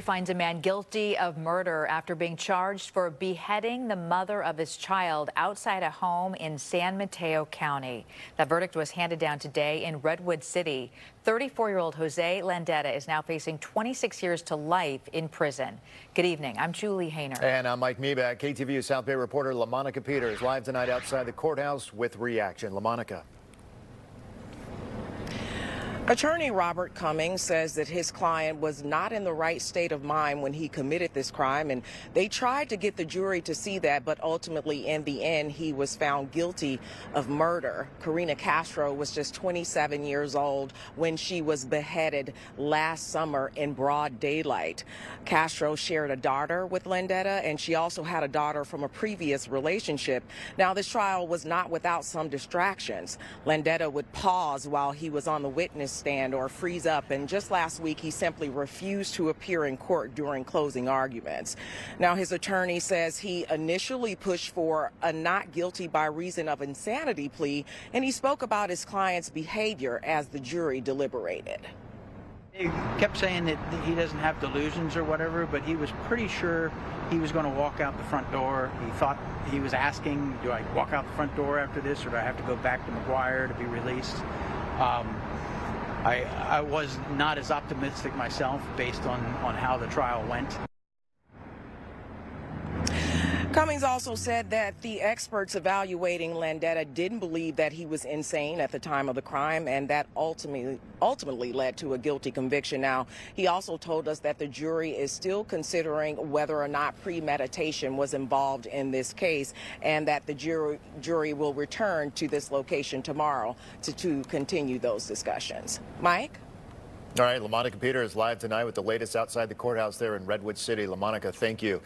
finds a man guilty of murder after being charged for beheading the mother of his child outside a home in San Mateo County. That verdict was handed down today in Redwood City. 34-year-old Jose Landeta is now facing 26 years to life in prison. Good evening. I'm Julie Haener. And I'm Mike Mibach. KTVU South Bay reporter LaMonica Peters live tonight outside the courthouse with reaction. LaMonica. Attorney Robert Cummings says that his client was not in the right state of mind when he committed this crime, and they tried to get the jury to see that, but ultimately, in the end, he was found guilty of murder. Karina Castro was just 27 years old when she was beheaded last summer in broad daylight. Castro shared a daughter with Landeta, and she also had a daughter from a previous relationship. Now, this trial was not without some distractions. Landeta would pause while he was on the witness stand or freeze up. And just last week, he simply refused to appear in court during closing arguments. Now, his attorney says he initially pushed for a not guilty by reason of insanity plea, and he spoke about his client's behavior as the jury deliberated. He kept saying that he doesn't have delusions or whatever, but he was pretty sure he was going to walk out the front door. He thought he was asking, do I walk out the front door after this or do I have to go back to Maguire to be released? Um, I, I was not as optimistic myself based on, on how the trial went. Cummings also said that the experts evaluating Landeta didn't believe that he was insane at the time of the crime, and that ultimately ultimately led to a guilty conviction. Now, he also told us that the jury is still considering whether or not premeditation was involved in this case, and that the jury jury will return to this location tomorrow to, to continue those discussions. Mike? All right, LaMonica Peter is live tonight with the latest outside the courthouse there in Redwood City. LaMonica, thank you.